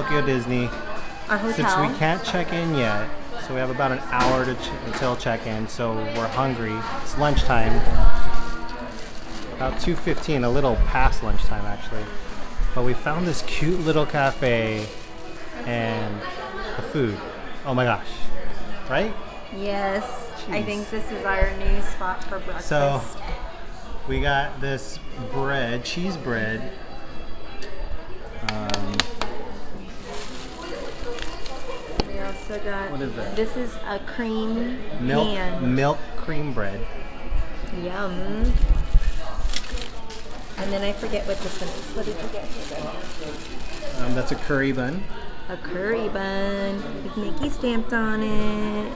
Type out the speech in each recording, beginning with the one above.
Tokyo Disney. Our hotel. Since we can't check in yet, so we have about an hour to ch- until check-in. So we're hungry. It's lunchtime. About 2:15, a little past lunchtime actually. But we found this cute little cafe, and the food. Oh my gosh! Right? Yes. I think this is our new spot for breakfast. So we got this bread, cheese bread. Um, also got. What is that? This is a cream milk, pan. milk cream bread. Yum. And then I forget what this one is. What did you get here? Um, that's a curry bun. A curry bun with Mickey stamped on it.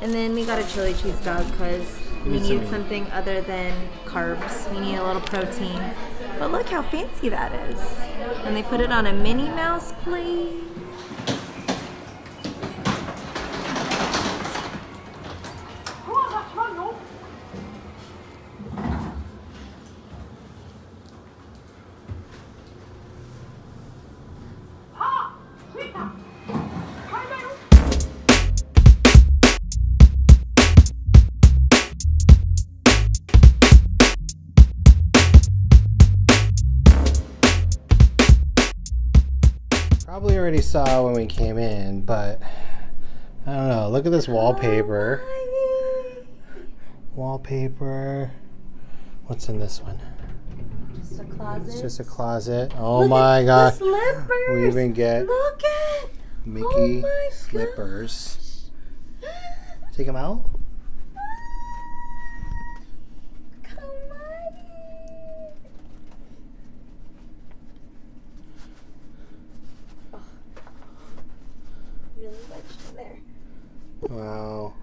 And then we got a chili cheese dog because we Need some something other than carbs. We need a little protein. But look how fancy that is. And they put it on a Minnie Mouse plate. Saw when we came in, but I don't know. Look at this wallpaper. Wallpaper. What's in this one? Just a closet. It's just a closet. Oh Look my gosh. Slippers. We even get Look at. Mickey Oh slippers. Take them out. Oh. Really wedged in there. Wow.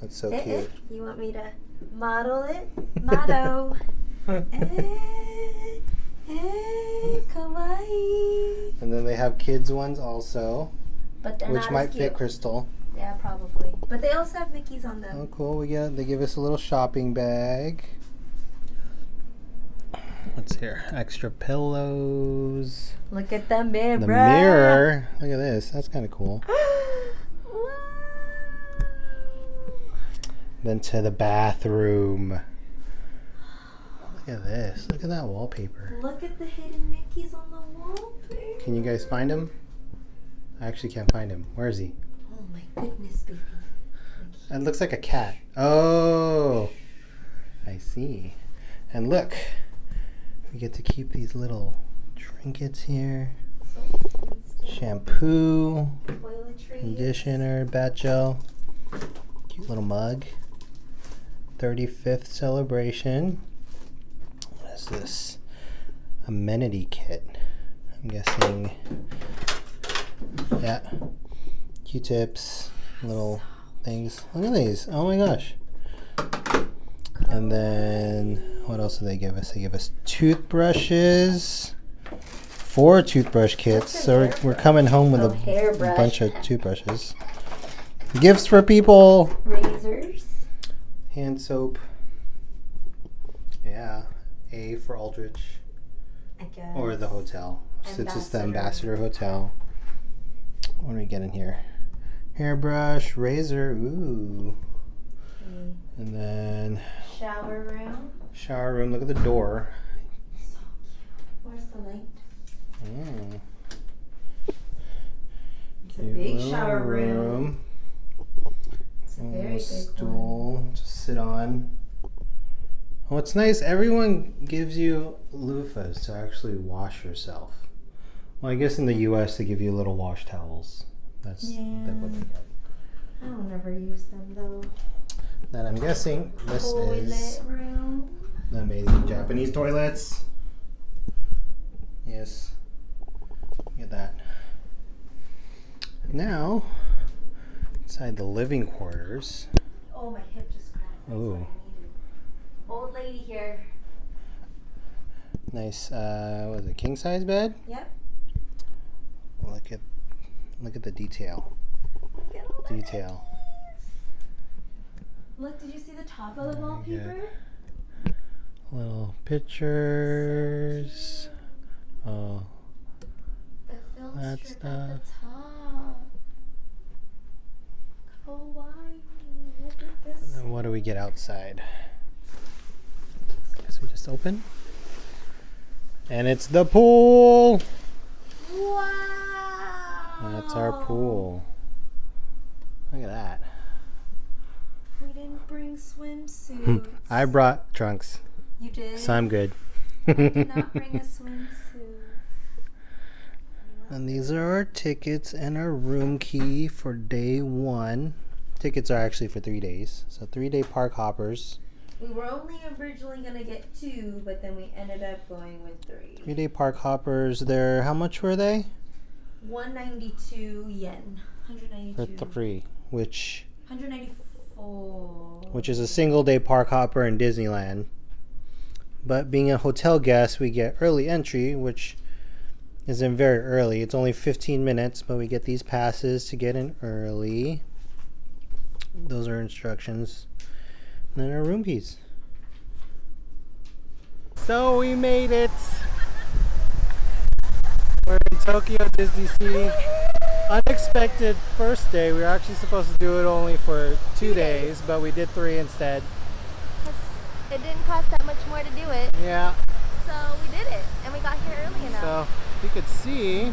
That's so Eh, eh. cute. You want me to model it? Motto. eh, eh, kawaii. And then they have kids ones also, But they're which might fit. Crystal. Yeah, probably. But they also have Mickey's on them. Oh, cool. We get they give us a little shopping bag. What's here? Extra pillows. Look at the mirror. The mirror. Look at this. That's kind of cool. Wow. Then to the bathroom. Look at this. Look at that wallpaper. Look at the hidden Mickeys on the wallpaper. Can you guys find him? I actually can't find him. Where is he? Oh my goodness, baby. It looks like a cat. Oh, I see. And look, we get to keep these little trinkets here. Shampoo, conditioner, bat gel. Cute little mug. 35th celebration. What is this? Amenity kit. I'm guessing. Yeah. Q-tips, little things. Look at these. Oh my gosh. And then what else do they give us? They give us toothbrushes. Four toothbrush kits. So we're, we're coming home with Oh, a bunch of toothbrushes. Gifts for people. Razors. Hand soap. Yeah. A for Aldrich. I guess. Or the hotel. Since it's the Ambassador. Hotel. What do we get in here? Hairbrush, razor, ooh. Okay. And then Shower room. shower room. Look at the door. So cute. Where's the light? Mm. It's a big shower room. A Little very big one. stool to sit on. What's nice, everyone gives you loofahs to actually wash yourself. Well, I guess in the U.S. they give you little wash towels. That's that's what they get. I don't ever use them though. Then I'm guessing this Toilet is room. the amazing Japanese toilets. Yes. Look at that. Now, inside the living quarters. Oh, my hip just cracked. That's Ooh. what I needed. Old lady here. Nice, uh, what is it, king size bed? Yep. Look at, look at the detail. Look at all the Detail. Look, did you see the top of the Yeah. wallpaper? Little pictures. Oh, That's strip the- at the top. At this. What do we get outside? Guess we just open. And it's the pool. Wow. That's our pool. Look at that. We didn't bring swimsuits. Hmm. I brought trunks, you did. so I'm good. I did not bring a swimsuit. And these are our tickets and our room key for day one. Tickets are actually for three days. So three day park hoppers. We were only originally gonna get two, but then we ended up going with three. Three day park hoppers. They're how much were they? 192 yen. 192. For 192. three, which 194. which is a single day park hopper in Disneyland. But being a hotel guest, we get early entry, which isn't very early. It's only 15 minutes, but we get these passes to get in early. Those are instructions. And then our room keys. So we made it. We're in Tokyo DisneySea. Unexpected first day. We were actually supposed to do it only for two days, but we did three instead. It didn't cost that much more to do it, Yeah. so we did it, and we got here early enough. So you could see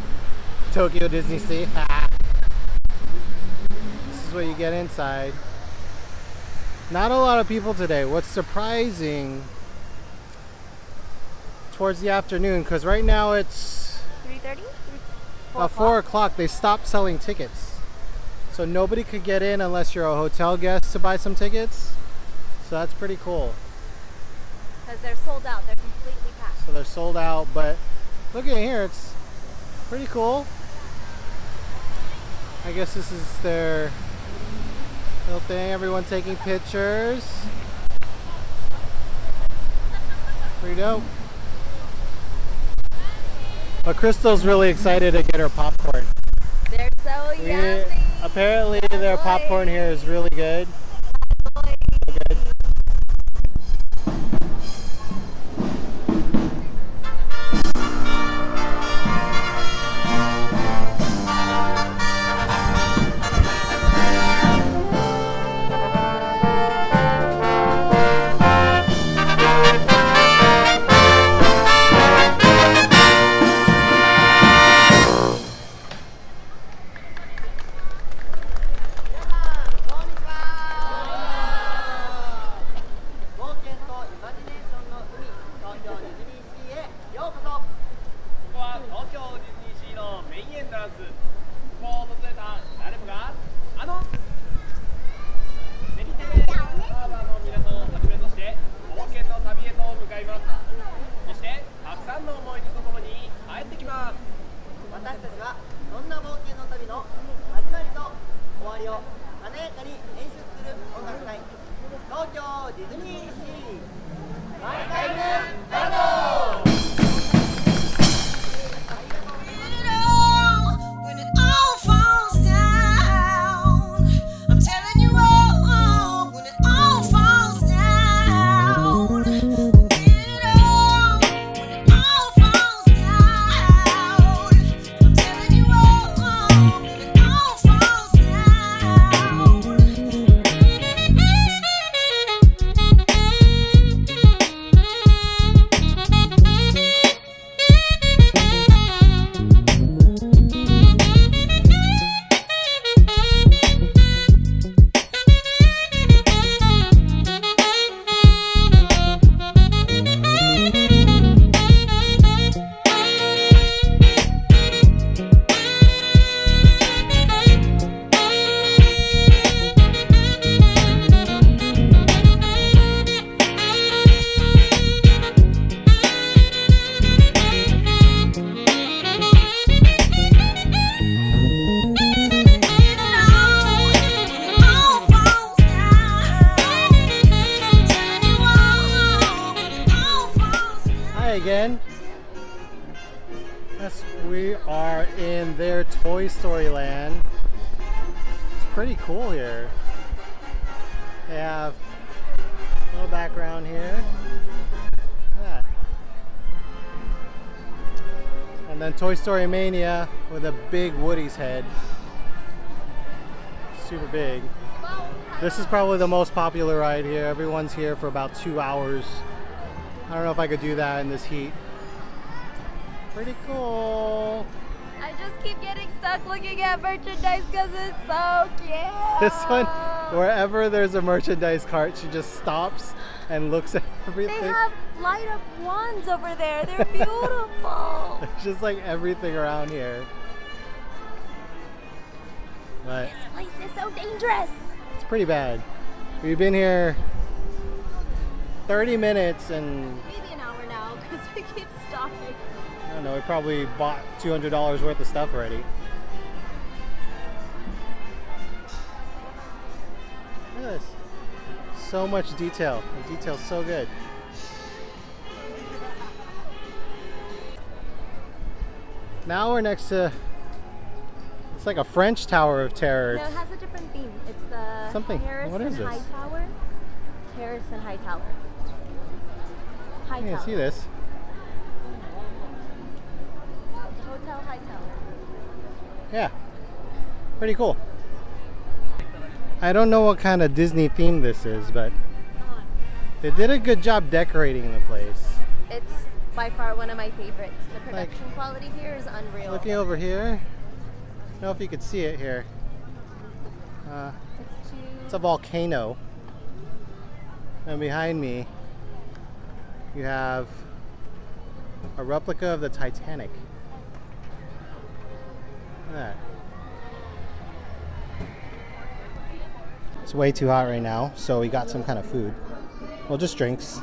Tokyo DisneySea. Ah. this is what you get inside. Not a lot of people today. What's surprising towards the afternoon, because right now it's 3:30. about four o'clock. They stopped selling tickets, so nobody could get in unless you're a hotel guest to buy some tickets. So that's pretty cool. Because they're sold out. They're completely packed. So they're sold out, but look at here, it's pretty cool. I guess this is their little thing, everyone taking pictures. Pretty dope. But Crystal's really excited to get her popcorn. They're so We- yummy. apparently their popcorn here is really good. So good. And then Toy Story Mania with a big Woody's head. Super big. This is probably the most popular ride here. Everyone's here for about two hours. I don't know if I could do that in this heat. Pretty cool. Just keep getting stuck looking at merchandise because it's so cute. This one, wherever there's a merchandise cart, she just stops and looks at everything. They have light up wands over there. They're beautiful. It's just like everything around here. But this place is so dangerous. it's pretty bad. We've been here 30 minutes and Maybe don't know, we probably bought $200 worth of stuff already. Look at this. So much detail. The detail's so good. Now we're next to it's like a French Tower of Terror. No, it has a different theme. It's the Something- Harrison what is this? High Tower. Harrison Hightower. High can Tower. see this. Hotel Hightower. Yeah. Pretty cool. I don't know what kind of Disney theme this is, but they did a good job decorating the place. It's by far one of my favorites. The production quality here is unreal. Looking over here, I don't know if you could see it here. Uh, It's it's a volcano. And behind me, you have a replica of the Titanic. Look at that. It's way too hot right now, so we got some kind of food. Well, just drinks,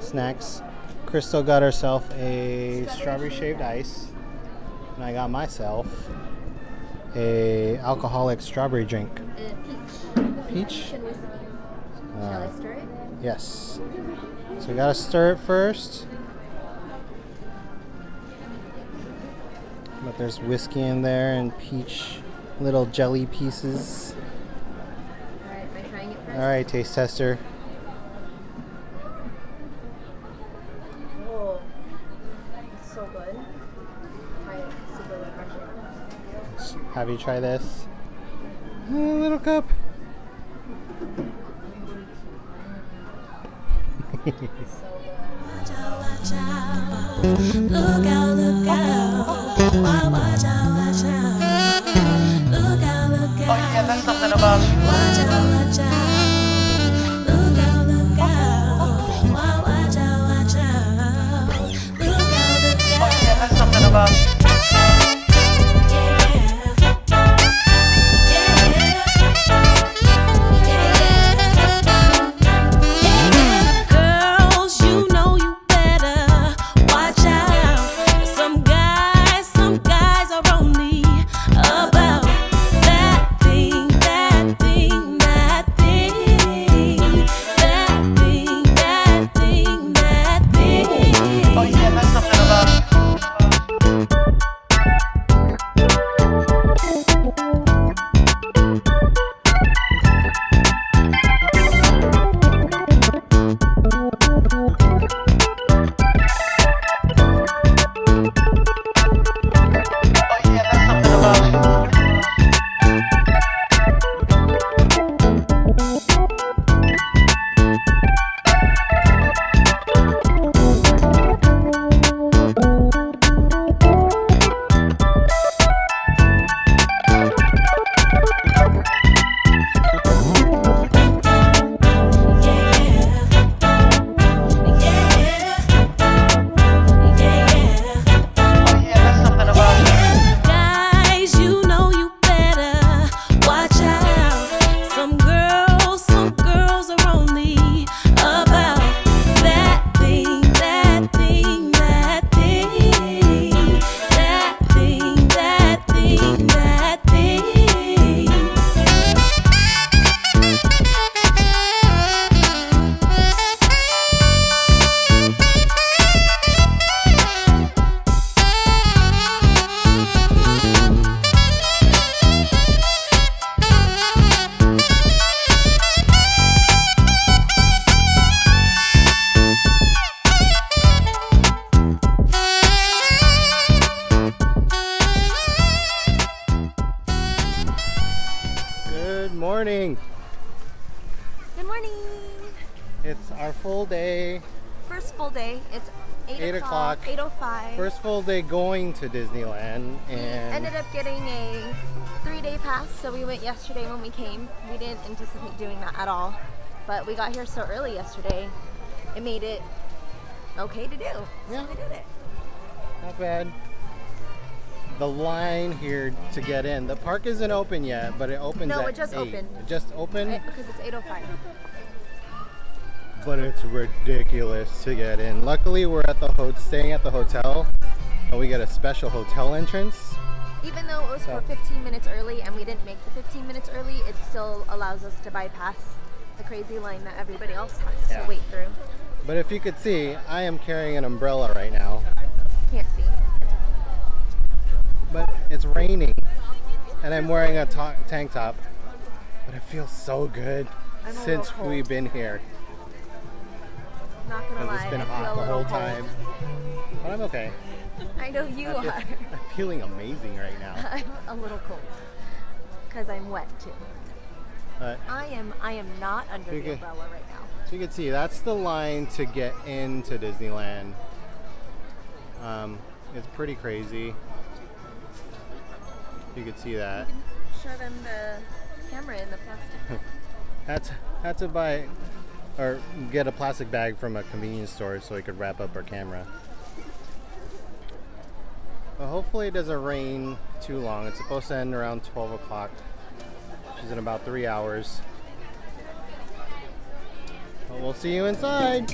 snacks. Crystal got herself a strawberry shaved ice, and I got myself a alcoholic strawberry drink. Peach. Peach? Uh, Shall I stir it? Yes. So we gotta stir it first. But there's whiskey in there and peach little jelly pieces. Alright, am I trying it first? Alright, taste tester. Oh, it's so good. Try. Super refreshing. Have you try this? A little cup. So. Look out, look out. Oh yeah, that's something about you. First full day going to Disneyland and We Ended up getting a three-day pass, so we went yesterday when we came. We didn't anticipate doing that at all, but we got here so early yesterday. It made it okay to do. Yeah. So we did it. not bad. The line here to get in. The park isn't open yet, but it opens No, it just 8. opened. It just opened, It- because it's 8.05. but it's ridiculous to get in. Luckily, we're at the ho- staying at the hotel, and we get a special hotel entrance. Even though it was So- for 15 minutes early and we didn't make the 15 minutes early, it still allows us to bypass the crazy line that everybody else has Yeah. to wait through. But if you could see, I am carrying an umbrella right now, Can't see. but it's raining, and I'm wearing a ta- tank top. But it feels so good I'm since we've been here. Not gonna lie, it's been I hot the whole cold. time. But I'm okay. I know you I feel- are. I'm feeling amazing right now. I'm a little cold because I'm wet too. But I am. I am not under You the can- umbrella right now. so you can see that's the line to get into Disneyland. Um, it's pretty crazy. You can see that. Show them the camera in the plastic. Had to buy or get a plastic bag from a convenience store so we could wrap up our camera. But hopefully it doesn't rain too long. It's supposed to end around 12 o'clock, which is in about three hours. But we'll see you inside.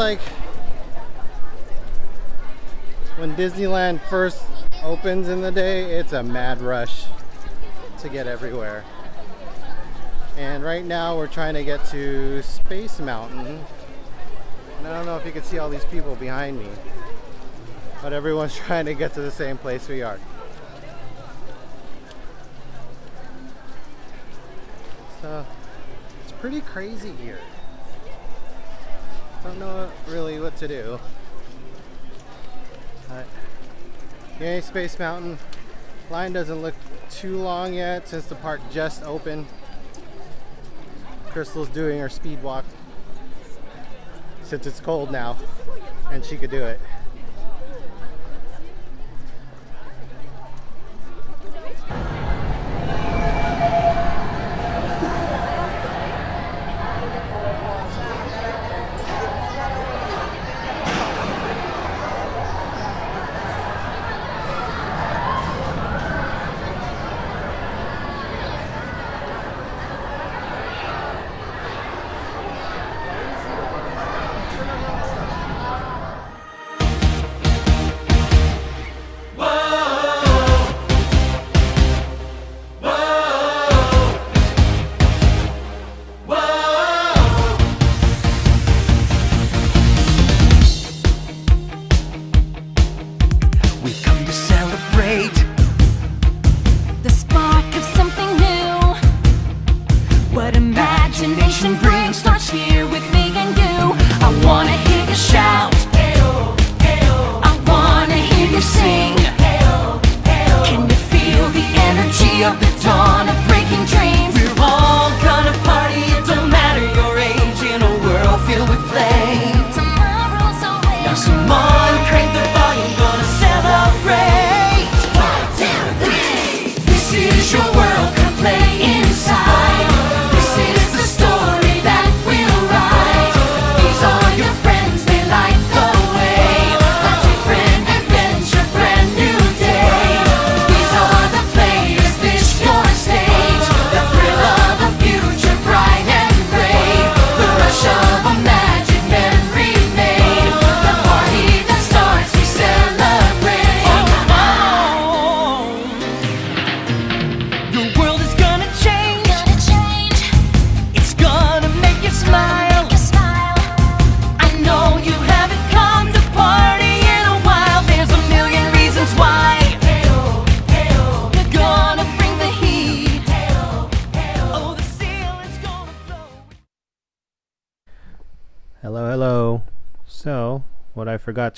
Like when Disneyland first opens in the day, it's a mad rush to get everywhere. And right now we're trying to get to Space Mountain. And I don't know if you can see all these people behind me, but everyone's trying to get to the same place we are. So it's pretty crazy here. Don't know really what to do. But yay, Space Mountain. Line doesn't look too long yet since the park just opened. Crystal's doing her speed walk since it's cold now and she could do it.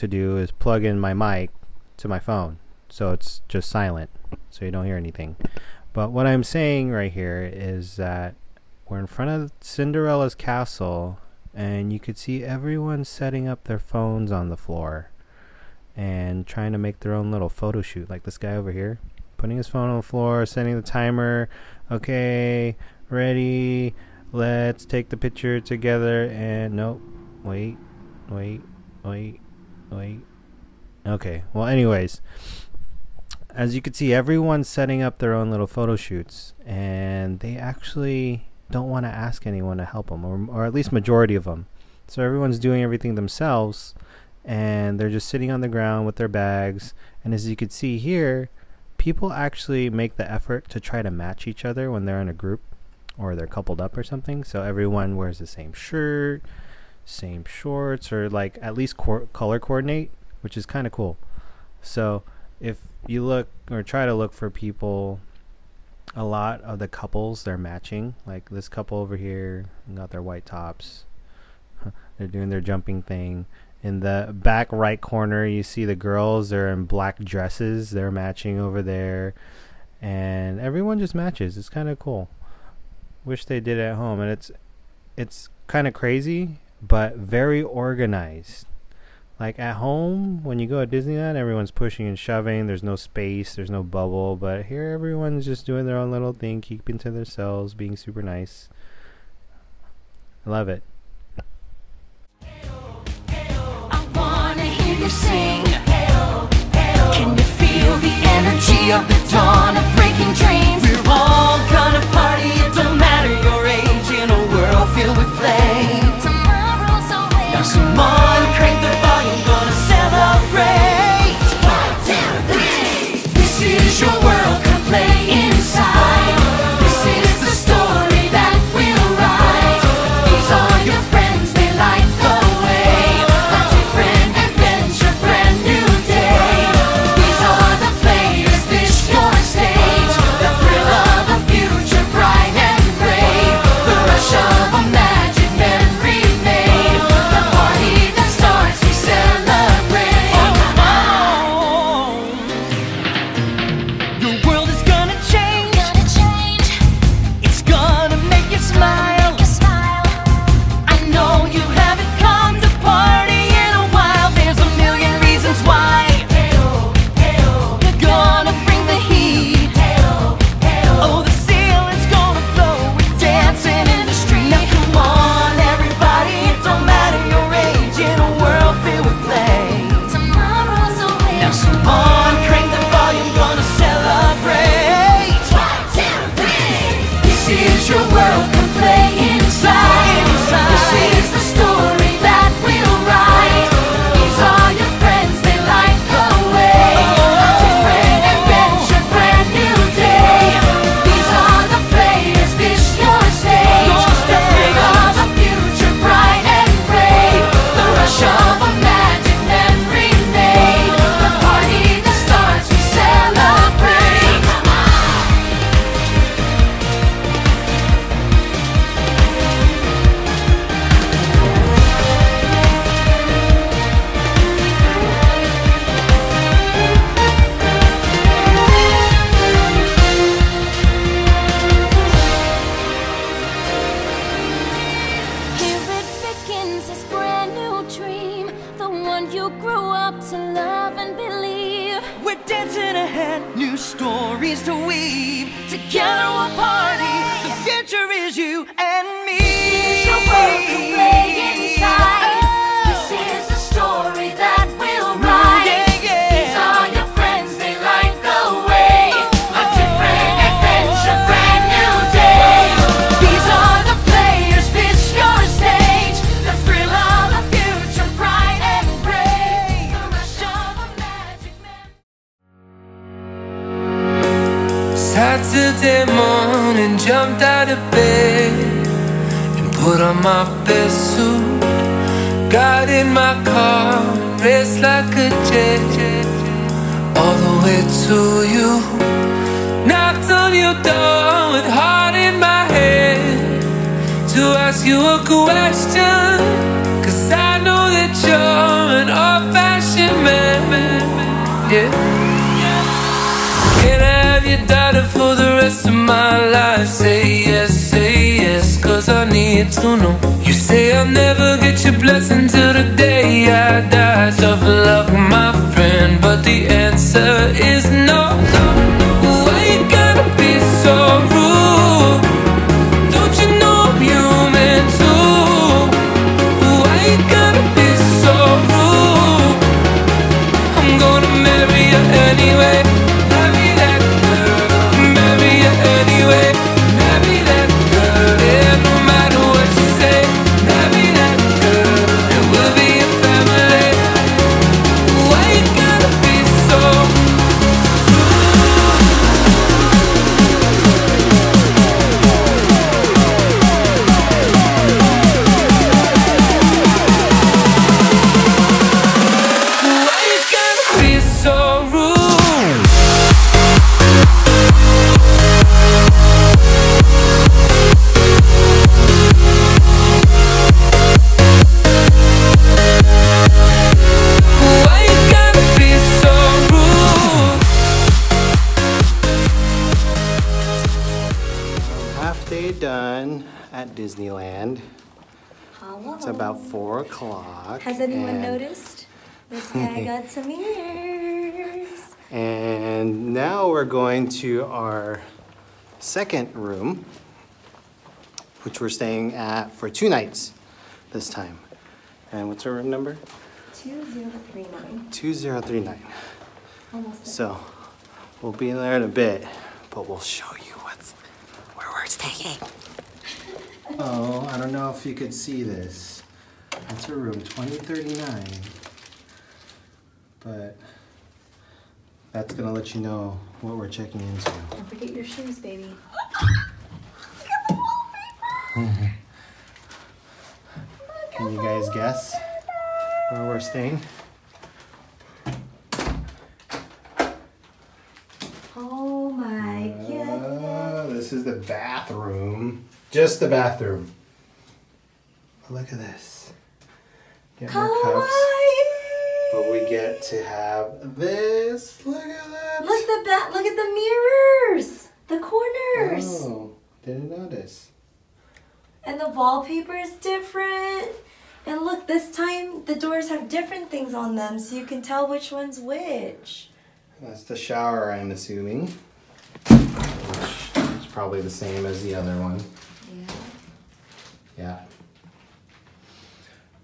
To do is plug in my mic to my phone, so it's just silent, so you don't hear anything. But what I'm saying right here is that we're in front of Cinderella's castle, and you could see everyone setting up their phones on the floor and trying to make their own little photo shoot, like this guy over here, putting his phone on the floor, setting the timer. Okay, ready. Let's take the picture together. And nope, wait, wait, wait, wait. Okay. Well, anyways, as you can see, everyone's setting up their own little photo shoots, and they actually don't want to ask anyone to help them, or, or at least majority of them. So everyone's doing everything themselves, and they're just sitting on the ground with their bags. And as you can see here, people actually make the effort to try to match each other when they're in a group or they're coupled up or something. So everyone wears the same shirt, same shorts, or like at least cor- color coordinate, which is kind of cool. So if you look or try to look for people, a lot of the couples they're matching. Like this couple over here got their white tops. They're doing their jumping thing. In the back right corner, you see the girls. They're in black dresses. They're matching over there, and everyone just matches. It's kind of cool. Wish they did at home, and it's it's kind of crazy, but very organized. Like at home, when you go to Disneyland, everyone's pushing and shoving. There's no space, there's no bubble. But here, everyone's just doing their own little thing, keeping to themselves, being super nice. I love it. We're all gonna party, it don't matter your age, in a world filled with. Now come on, crank the volume, gonna celebrate. One, two, three. This is your world, come play dancing ahead, new stories to weave. Together we'll party. The future is you and me. Saturday morning, jumped out of bed and put on my best suit. Got in my car, raced like a jet all the way to you. Knocked on your door with heart in my head to ask you a question. Cause I know that you're an old fashioned man. Yeah. Can I have your daughter life? Say yes, say yes, cause I need to know. You say I'll never get your blessing till the day I die. Tough luck, my friend, but the answer is no. Why second room, which we're staying at for two nights this time. And what's our room number? 2039. 2039. Almost. So we'll be in there in a bit, but we'll show you what's where we're staying. Oh, I don't know if you could see this. That's a room 2039. But that's gonna let you know what we're checking into. Don't forget your shoes, baby. Can you guys guess where we're staying? Oh my uh, goodness. Oh, this is the bathroom. Just the bathroom. Look at this. Get more cups. But we get to have this. Look at that. Look the ba- Look at the mirrors. The corners. Oh, didn't notice. And the wallpaper is different. And look, this time the doors have different things on them so you can tell which one's which. That's the shower, I'm assuming. Which is probably the same as the other one. Yeah. Yeah.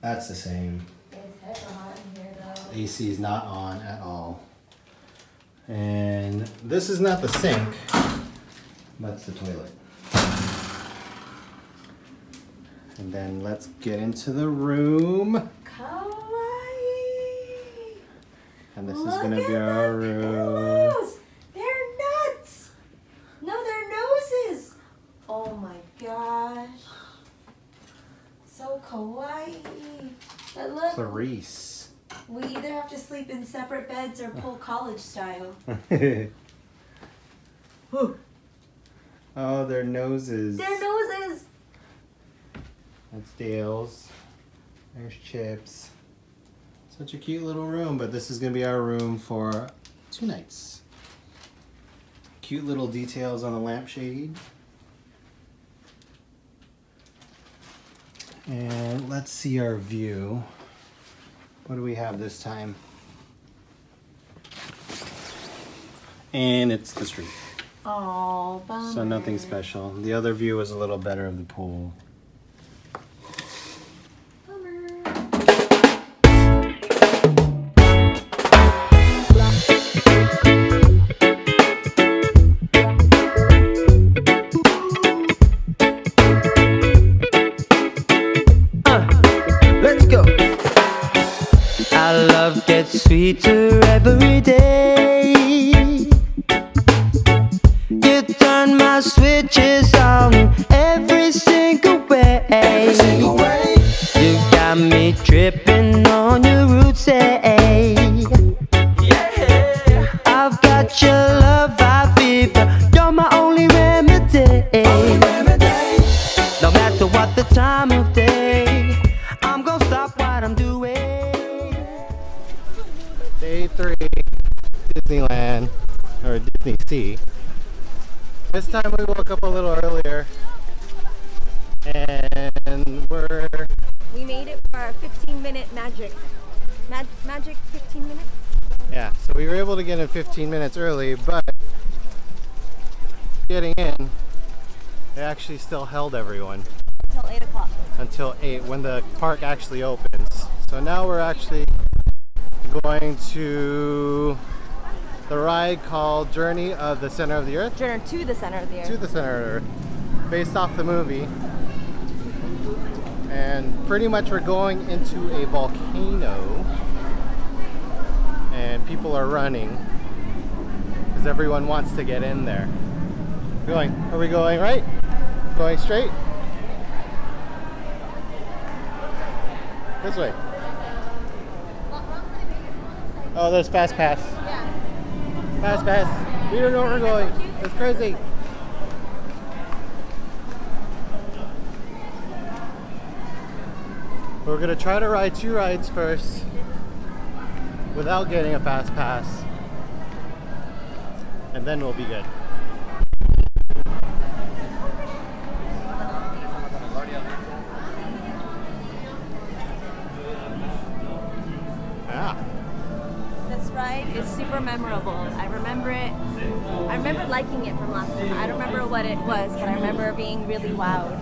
That's the same. It's hot in here though. AC is not on at all. And this is not the sink, that's the toilet. And then let's get into the room. Kawaii. And this is gonna be our room. pillows. They're nuts. No, they're noses. Oh my gosh. So kawaii. But look, Clarice. We either have to sleep in separate beds or pull college style. oh, their noses. Their noses. That's Dale's. There's Chip's. Such a cute little room, but this is gonna be our room for two nights. Cute little details on the lampshade. And let's see our view. What do we have this time? And it's the street. Oh, bummer. So nothing special. The other view was a little better of the pool. Gets sweeter every day. You turn my switches in 15 minutes early, but getting in, they actually still held everyone Until 8 o'clock. until 8 when the park actually opens. So now we're actually going to the ride called Journey of the Center of the Earth Journey to the center of the Earth. to the Center of the Earth based off the movie. And pretty much we're going into a volcano and people are running because everyone wants to get in there. Going, are we going right? Going straight? This way. Oh, there's fast pass. Fast pass. We don't know where we're going. It's crazy. We're gonna try to ride two rides first without getting a fast pass. And then we'll be good. Ah. Ride is super memorable. I remember it. I remember liking it from last time. I don't remember what it was, but I remember being really wowed.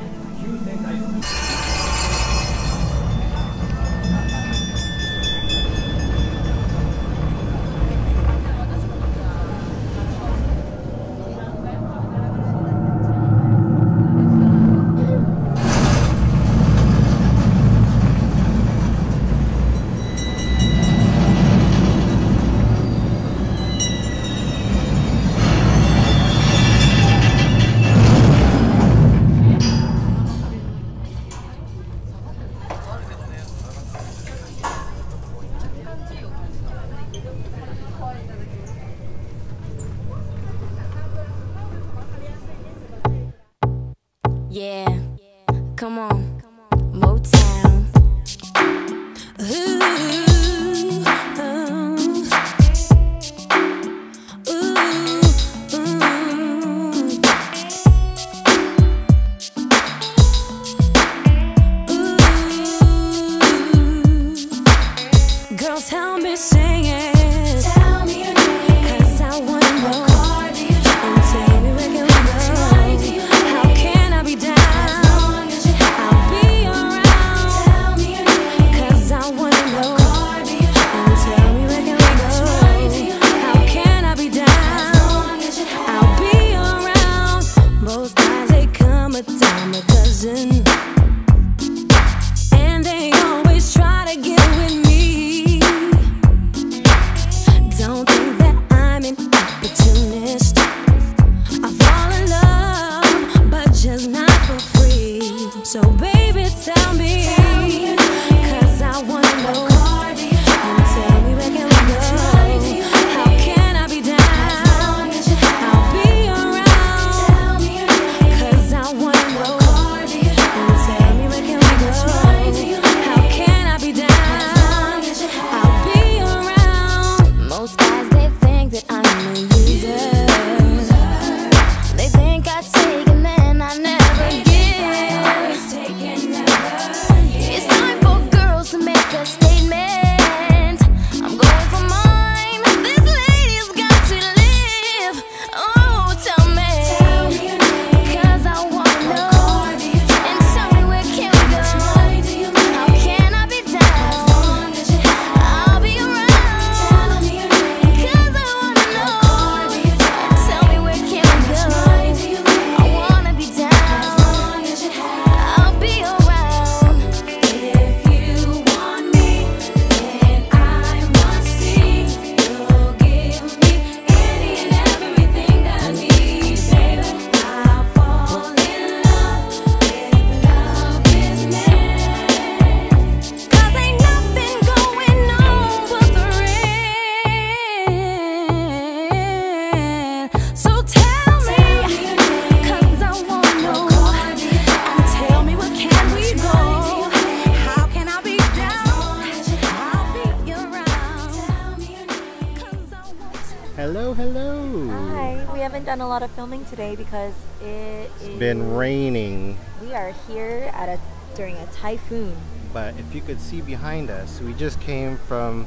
Lot of filming today because it It's is- been raining, We are here at a during a typhoon. but if you could see behind us, we just came from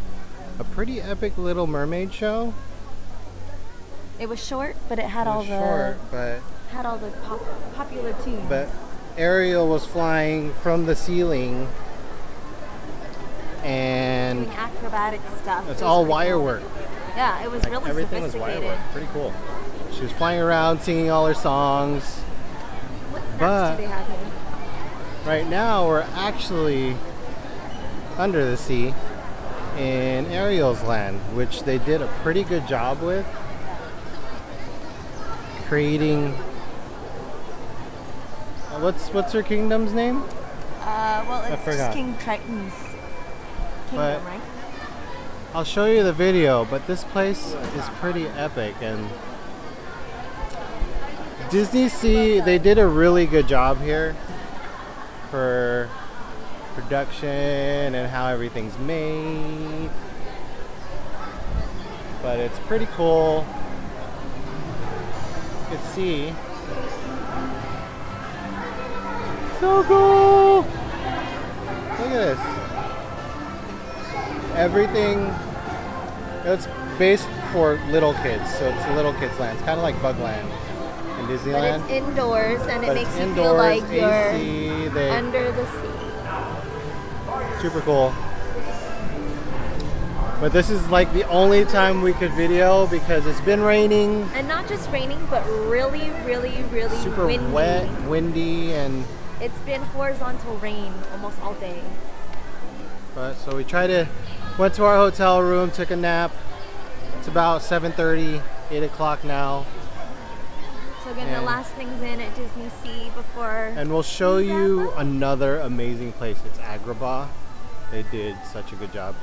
a pretty epic Little Mermaid show. It was short, but it had It all the short, but had all the pop, popular tunes. but Ariel was flying from the ceiling, and doing acrobatic stuff. it's It all wire cool. work. Yeah, it was Like, really everything was wire work. Pretty cool. She was flying around singing all her songs. What But- do they have here? Right now, we're actually under the sea in Ariel's land, which they did a pretty good job with creating. uh, What's what's her kingdom's name? Uh, well, it's forgot. just King Triton's kingdom, But- right? I'll show you the video, but this place is pretty epic and DisneySea, they did a really good job here for production and how everything's made. But it's pretty cool. You can see. So cool! Look at this everything it's based for little kids so it's a little kids land it's kind of like bugland in But it's indoors and it makes it's you feel like AC, you're they under the sea. super cool but this is like the only time we could video because it's been raining And not just raining, but really, really, really super windy. wet windy and It's been horizontal rain almost all day. But so we tried to went to our hotel room, took a nap. It's about 7:30, 8 o'clock now, So again, And- the last things in at Disney Sea before. and we'll show you another amazing place. It's Agrabah. They did such a good job.